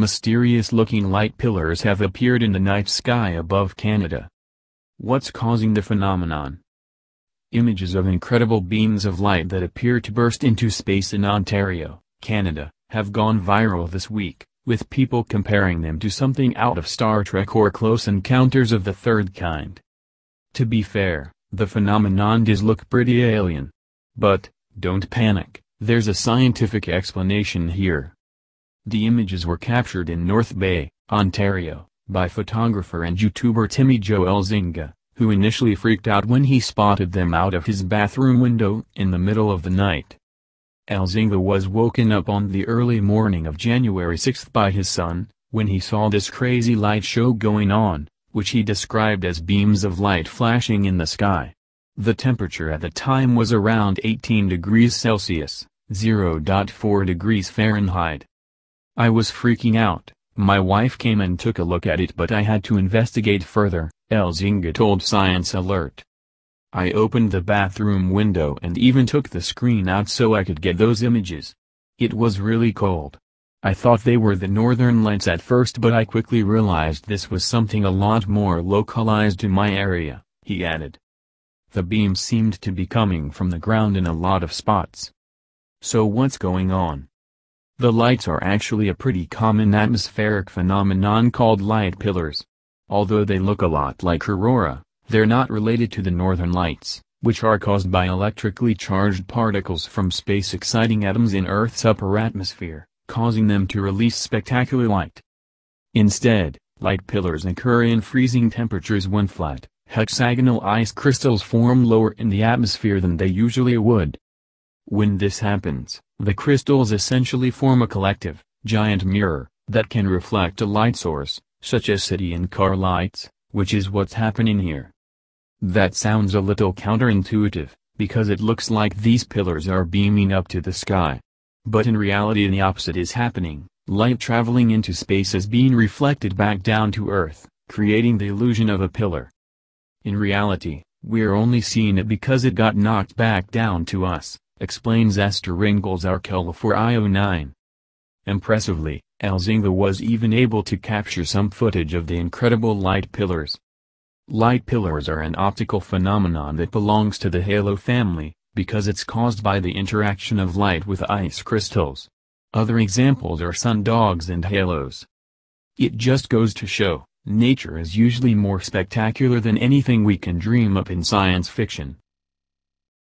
mysterious-looking light pillars have appeared in the night sky above Canada. What's causing the phenomenon? Images of incredible beams of light that appear to burst into space in Ontario, Canada, have gone viral this week, with people comparing them to something out of Star Trek or Close Encounters of the Third Kind. To be fair, the phenomenon does look pretty alien. But, don't panic, there's a scientific explanation here. The images were captured in North Bay, Ontario, by photographer and YouTuber Timmy Joel Elzinga, who initially freaked out when he spotted them out of his bathroom window in the middle of the night. Elzinga was woken up on the early morning of January 6 by his son, when he saw this crazy light show going on, which he described as beams of light flashing in the sky. The temperature at the time was around 18 degrees Celsius, 0.4 degrees Fahrenheit. I was freaking out, my wife came and took a look at it but I had to investigate further, Elzinga told Science Alert. I opened the bathroom window and even took the screen out so I could get those images. It was really cold. I thought they were the northern lights at first but I quickly realized this was something a lot more localized to my area, he added. The beams seemed to be coming from the ground in a lot of spots. So what's going on? The lights are actually a pretty common atmospheric phenomenon called light pillars. Although they look a lot like aurora, they're not related to the northern lights, which are caused by electrically charged particles from space exciting atoms in Earth's upper atmosphere, causing them to release spectacular light. Instead, light pillars occur in freezing temperatures when flat, hexagonal ice crystals form lower in the atmosphere than they usually would. When this happens, the crystals essentially form a collective, giant mirror, that can reflect a light source, such as city and car lights, which is what's happening here. That sounds a little counterintuitive, because it looks like these pillars are beaming up to the sky. But in reality the opposite is happening, light traveling into space is being reflected back down to Earth, creating the illusion of a pillar. In reality, we're only seeing it because it got knocked back down to us, explains Esther Inglis-Arkell for IO9. Impressively, Elzinga was even able to capture some footage of the incredible light pillars. Light pillars are an optical phenomenon that belongs to the halo family, because it's caused by the interaction of light with ice crystals. Other examples are sundogs and halos. It just goes to show, nature is usually more spectacular than anything we can dream up in science fiction.